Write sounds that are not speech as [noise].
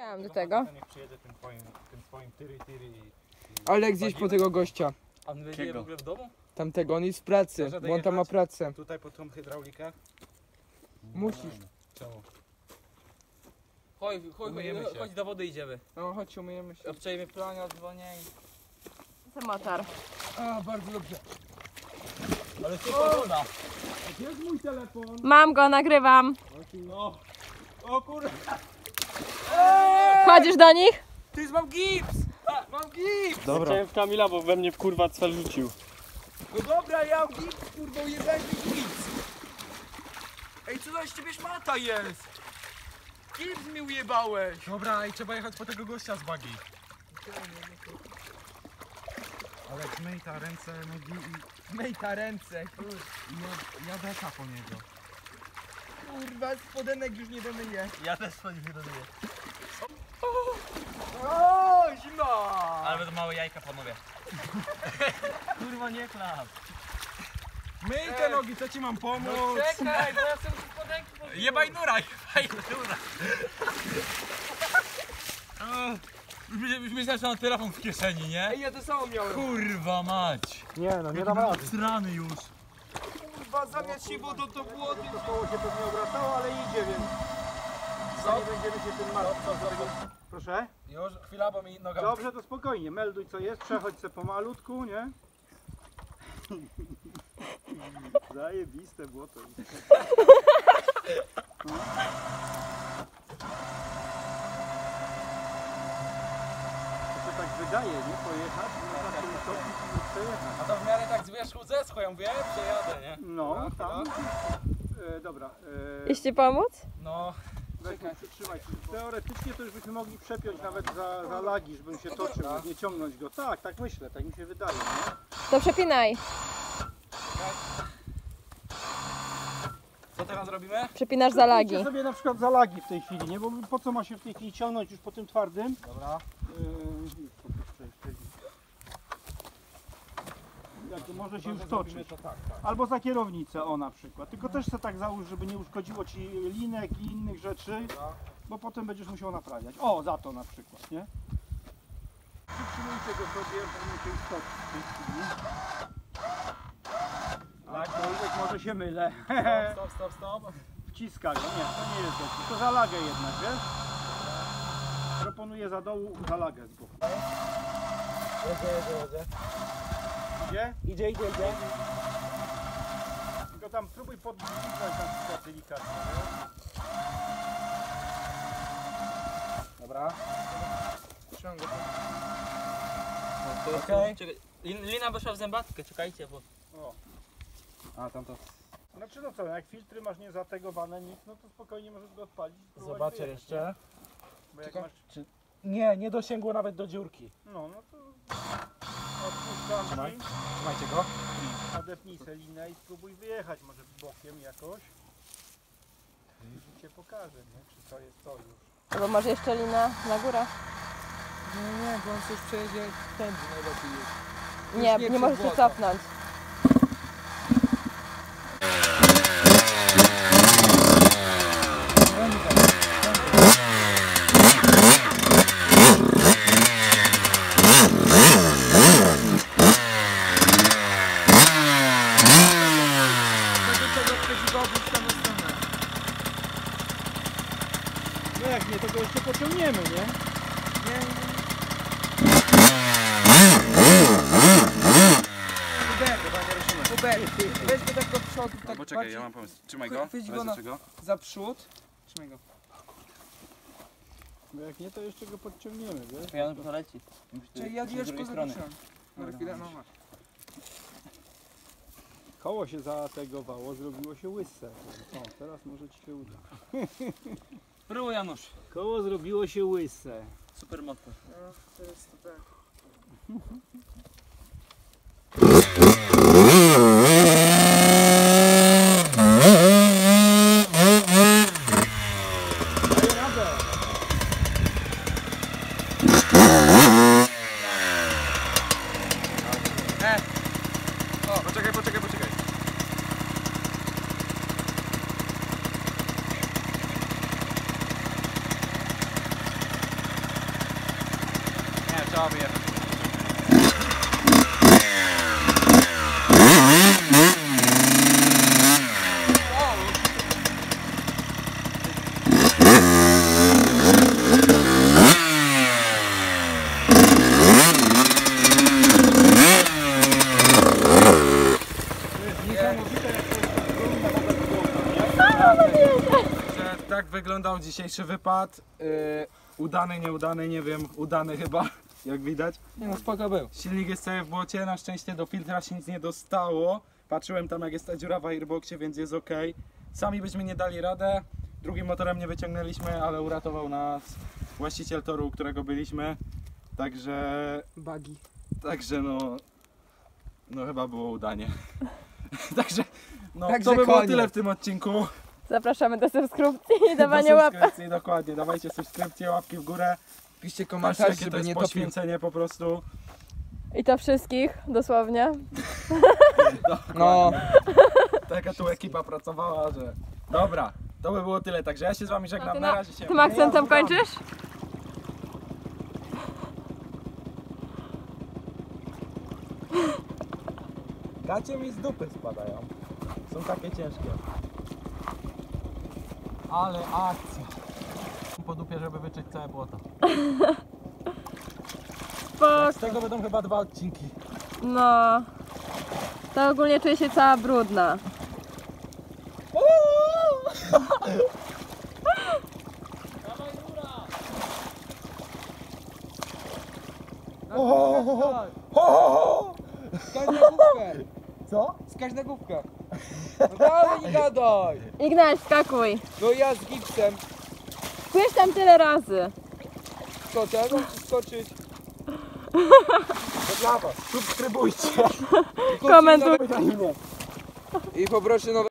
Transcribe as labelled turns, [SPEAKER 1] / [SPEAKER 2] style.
[SPEAKER 1] Chciałam do tego.
[SPEAKER 2] Niech przyjedzie tym twoim, tym swoim tyry tyry i... i
[SPEAKER 3] Ale gdzieś po tego gościa.
[SPEAKER 4] A on będzie w ogóle w domu?
[SPEAKER 3] Tamtego, on jest w pracy,
[SPEAKER 2] Może
[SPEAKER 3] bo on tam ma
[SPEAKER 2] dojechać?
[SPEAKER 3] pracę.
[SPEAKER 2] Tutaj po tą hydraulikę?
[SPEAKER 3] Musisz.
[SPEAKER 2] Czemu?
[SPEAKER 4] Chodź, chodź,
[SPEAKER 2] Umyjemy
[SPEAKER 4] chodź,
[SPEAKER 2] się.
[SPEAKER 4] chodź do wody idziemy.
[SPEAKER 3] No chodź, umyjemy się.
[SPEAKER 4] Obczajmy plania, dzwonię i...
[SPEAKER 1] To motor.
[SPEAKER 3] A, bardzo dobrze.
[SPEAKER 4] Ale super woda.
[SPEAKER 3] Gdzie jest mój telefon?
[SPEAKER 1] Mam go, nagrywam.
[SPEAKER 2] No! O kurde!
[SPEAKER 1] Chodzisz do nich?
[SPEAKER 4] Ty mam gips!
[SPEAKER 3] Mam gips!
[SPEAKER 2] Dobra.
[SPEAKER 5] Chciałem w Kamila, bo we mnie kurwa cel rzucił.
[SPEAKER 3] No dobra, ja mam gips, kurwa, mi gips. Ej, co za z ciebie szmata jest? Gips mi ujebałeś.
[SPEAKER 2] Dobra, i trzeba jechać po tego gościa z bagi. Ale zmyj ta ręce, nogi i...
[SPEAKER 3] Myj ta ręce, kurwa.
[SPEAKER 2] i ja- Jadeka po niego.
[SPEAKER 3] Kurwa, spodenek już nie domyję.
[SPEAKER 4] Ja też po nich rozumię.
[SPEAKER 3] O, zima!
[SPEAKER 4] Ale będą małe jajka, panowie. [laughs] Kurwa, nie klap.
[SPEAKER 2] Myj te nogi, co ci mam pomóc?
[SPEAKER 4] Czekaj, bo ja chcę spodenki Jebaj nura, jebaj nura. [laughs] Już myślałem, że mam telefon w kieszeni, nie?
[SPEAKER 3] Ej, ja to samo miałem.
[SPEAKER 4] Kurwa mać.
[SPEAKER 2] Nie no, nie dam rady.
[SPEAKER 4] Strany już.
[SPEAKER 3] Kurwa, zamiast się wodą to było...
[SPEAKER 6] Koło się pewnie obracało, ale idzie, więc
[SPEAKER 3] Co?
[SPEAKER 6] nie będziemy się tym martwić. Proszę?
[SPEAKER 2] Już, chwila, bo mi noga...
[SPEAKER 6] Dobrze, to spokojnie, melduj co jest, przechodź se pomalutku, nie? [laughs] Zajebiste błoto. [laughs] No. To się tak wydaje, nie? Pojechać, no tak tym topić i przejechać.
[SPEAKER 4] A to w miarę tak z wierzchu zescho, ja mówię, przejadę, nie?
[SPEAKER 6] No, tam. E, dobra. E,
[SPEAKER 1] Jeśli pomóc?
[SPEAKER 4] No,
[SPEAKER 6] Weź tu przytrzymaj. Teoretycznie to już byśmy mogli przepiąć nawet za, za lagi, żebym się toczył, nie ciągnąć go. Tak, tak myślę, tak mi się wydaje. Nie?
[SPEAKER 1] To przepinaj.
[SPEAKER 4] co teraz robimy?
[SPEAKER 1] Przepinasz za lagi.
[SPEAKER 6] Idźcie sobie na przykład za lagi w tej chwili, nie? Bo po co ma się w tej chwili ciągnąć już po tym twardym?
[SPEAKER 2] Dobra.
[SPEAKER 6] Yy, jak może się już toczyć.
[SPEAKER 2] To.
[SPEAKER 6] Albo za kierownicę, o na przykład. Tylko też se tak załóż, żeby nie uszkodziło ci linek i innych rzeczy, bo potem będziesz musiał naprawiać. O, za to na przykład, nie? Przytrzymujcie go sobie, bo tej chwili. Aczkolwiek może się mylę.
[SPEAKER 2] Stop, stop, stop.
[SPEAKER 6] Wciska go, nie, to nie jest docisk, to za lagę jednak, wiesz? Proponuję za dołu za lagę z boku.
[SPEAKER 2] Jedzie, jedzie, jedzie.
[SPEAKER 6] Idzie?
[SPEAKER 2] Idzie, idzie, idzie.
[SPEAKER 6] Tylko tam próbuj podwinąć tam przykład delikatnie?
[SPEAKER 2] Dobra.
[SPEAKER 3] Ściągam.
[SPEAKER 2] Okej.
[SPEAKER 4] Czekaj, lin- lina wyszła w zębatkę, czekajcie, bo...
[SPEAKER 2] A, tam to...
[SPEAKER 6] Znaczy no co, jak filtry masz niezategowane nic, no to spokojnie możesz go odpalić.
[SPEAKER 2] Zobaczę jeszcze.
[SPEAKER 6] nie? Bo jak
[SPEAKER 2] Czekaj,
[SPEAKER 6] masz,
[SPEAKER 2] czy... Nie, nie dosięgło nawet do dziurki.
[SPEAKER 6] no, no to
[SPEAKER 2] Trzymaj.
[SPEAKER 6] ci,
[SPEAKER 2] Trzymajcie go.
[SPEAKER 6] odepnij se linę i spróbuj wyjechać może bokiem jakoś. I cię pokażę, nie? czy to jest to już.
[SPEAKER 1] Albo może jeszcze lina na górę?
[SPEAKER 3] Nie, nie, bo on coś przejedzie tędy najlepiej już. Już
[SPEAKER 1] Nie,
[SPEAKER 3] nie
[SPEAKER 1] nie możesz się cofnąć.
[SPEAKER 3] Żeby tego przeciwowróć tam na stronę.
[SPEAKER 6] No jak nie, to go jeszcze pociągniemy, nie?
[SPEAKER 3] Nie. Hubert, weź go tak do przodu, tak
[SPEAKER 2] Albo czekaj,
[SPEAKER 3] bardziej
[SPEAKER 2] ja mam pomysł. Trzymaj go.
[SPEAKER 3] chwyć go na-
[SPEAKER 2] czego.
[SPEAKER 3] za przód. Trzymaj go.
[SPEAKER 6] Bo jak nie, to jeszcze go podciągniemy, wiesz?
[SPEAKER 4] Ja to leci.
[SPEAKER 3] Czyli ja już poza strony. Dobra, chwilę, no masz.
[SPEAKER 6] Koło się zategowało, zrobiło się łyse. O, teraz może ci się uda. [laughs]
[SPEAKER 4] Próbuj Janusz.
[SPEAKER 6] Koło zrobiło się łyse.
[SPEAKER 4] Super motor.
[SPEAKER 3] No, to jest to [laughs]
[SPEAKER 2] Że tak wyglądał dzisiejszy wypad. Yy, udany, nieudany, nie wiem, udany chyba, jak widać.
[SPEAKER 3] Nie no, spoko był.
[SPEAKER 2] Silnik jest cały w błocie, na szczęście do filtra się nic nie dostało. Patrzyłem tam jak jest ta dziura w airboxie, więc jest ok. Sami byśmy nie dali radę. Drugim motorem nie wyciągnęliśmy, ale uratował nas właściciel toru, u którego byliśmy. Także,
[SPEAKER 3] Bagi.
[SPEAKER 2] także no, no chyba było udanie. [laughs] także, no
[SPEAKER 3] Także
[SPEAKER 2] to by było
[SPEAKER 3] koniec.
[SPEAKER 2] tyle w tym odcinku.
[SPEAKER 1] Zapraszamy do subskrypcji i [laughs]
[SPEAKER 2] Do
[SPEAKER 1] dawania łapek.
[SPEAKER 2] subskrypcji, dokładnie. Dawajcie subskrypcję, łapki w górę.
[SPEAKER 3] Piszcie
[SPEAKER 2] Patrzcie,
[SPEAKER 3] komentarz,
[SPEAKER 2] to
[SPEAKER 3] żeby
[SPEAKER 2] jest
[SPEAKER 3] nie topił.
[SPEAKER 2] poświęcenie po prostu.
[SPEAKER 1] I to wszystkich, dosłownie. [laughs]
[SPEAKER 3] No,
[SPEAKER 2] Taka tu ekipa pracowała, że... Dobra, to by było tyle, także ja się z wami żegnam, na
[SPEAKER 1] na-
[SPEAKER 2] razie się...
[SPEAKER 1] Tym akcentem kończysz?
[SPEAKER 2] Gacie mi z dupy spadają. Są takie ciężkie. Ale akcja. Dupie, żeby wyczuć całe błoto. Z tego będą chyba dwa odcinki.
[SPEAKER 1] No. To ogólnie czuję się cała brudna.
[SPEAKER 2] Co?
[SPEAKER 3] Skaź na główkę. No dalej nie gadaj.
[SPEAKER 1] Ignaś, skakuj.
[SPEAKER 3] No ja z gipsem.
[SPEAKER 1] Spójrz tam tyle razy.
[SPEAKER 3] Skoczę, mam tu skoczyć.
[SPEAKER 2] To dla was. Subskrybujcie.
[SPEAKER 1] Komentuj.
[SPEAKER 3] I poproszę nowe